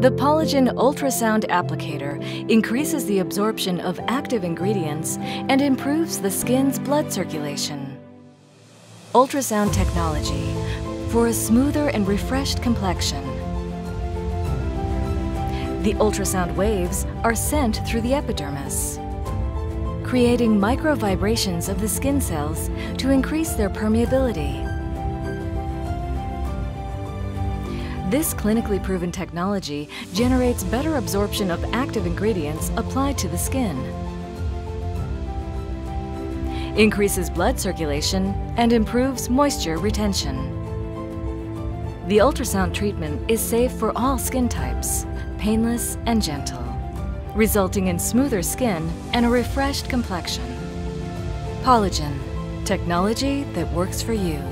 The Pollogen ultrasound applicator increases the absorption of active ingredients and improves the skin's blood circulation. Ultrasound technology for a smoother and refreshed complexion. The ultrasound waves are sent through the epidermis, creating micro vibrations of the skin cells to increase their permeability. This clinically proven technology generates better absorption of active ingredients applied to the skin, increases blood circulation, and improves moisture retention. The ultrasound treatment is safe for all skin types, painless and gentle, resulting in smoother skin and a refreshed complexion. Pollogen, technology that works for you.